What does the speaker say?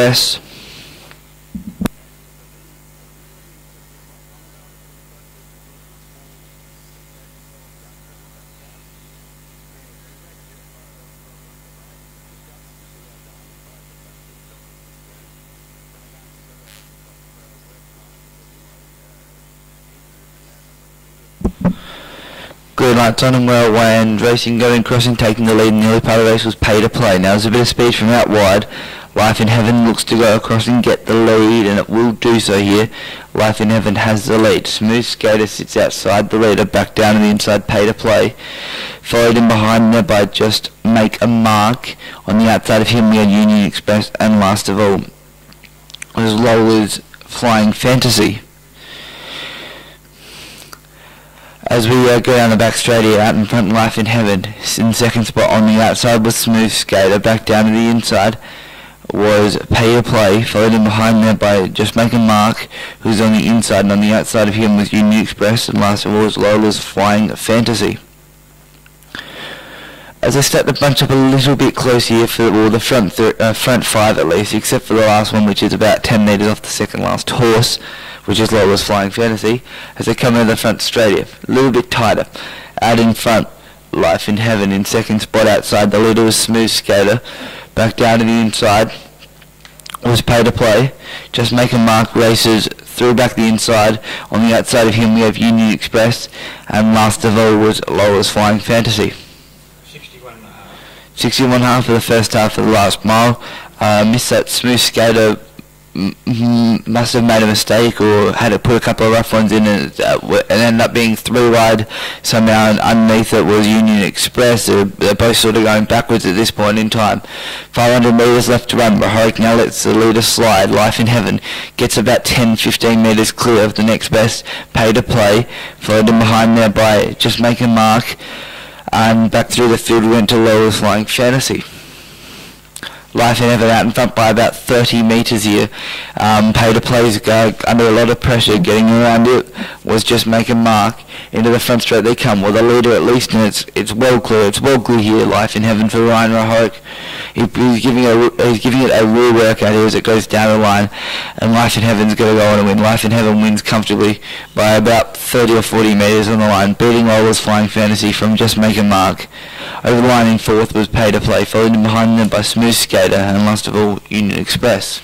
Express. Green lights on and well and racing going crossing taking the lead in the early part of the race was pay to play. Now there's a bit of speed from out wide. Life in Heaven looks to go across and get the lead and it will do so here. Life in Heaven has the lead. Smooth Skater sits outside the leader back down to the inside pay to play. Followed in behind there by just make a mark. On the outside of him we had Union Express and last of all was Lola's Flying Fantasy. As we uh, go down the back straight here, out in front, Life in Heaven. In second spot on the outside was Smooth Skater. Back down to the inside was Pay to Play, followed in behind there by Just Make a Mark, who's on the inside, and on the outside of him was Union Express, and last of all was Lola's Flying Fantasy. As I step the bunch up a little bit closer here for well, the front uh, front five at least, except for the last one, which is about 10 metres off the second last horse, which is Lola's Flying Fantasy, as they come into the front straight here, a little bit tighter. Out in front, Life in Heaven in second spot outside. The leader was Smooth Skater. Back down to the inside was Pay to Play. Just make a mark races through back the inside. On the outside of him we have Union Express, and last of all was Lola's Flying Fantasy. 61 half. 61 half for the first half of the last mile. Uh, missed that smooth skater. Must have made a mistake or had to put a couple of rough ones in and, uh, and ended up being three wide somehow and underneath it was Union Express. They're, they're both sort of going backwards at this point in time. 500 metres left to run. Hryhorec now lets the leader slide. Life in Heaven gets about 10-15 metres clear of the next best. Pay to play. In behind there by Just Make a Mark and back through the field went to Lola's Flying Fantasy. Life in Heaven out in front by about 30 metres here. Um, pay to plays go under a lot of pressure. Getting around it was just make a mark. Into the front straight they come. Well, the leader at least, and it's it's well clear. It's well clear here. Life in Heaven for Ryan Hryhorec. He, he's giving a he's giving it a real workout here as it goes down the line. And Life in Heaven's going to go on and win. Life in Heaven wins comfortably by about 30 or 40 metres on the line, beating Lola's Flying Fantasy from just make a mark. Over the line in fourth was Pay to Play, followed in behind them by Smooth Skater and last of all Union Express.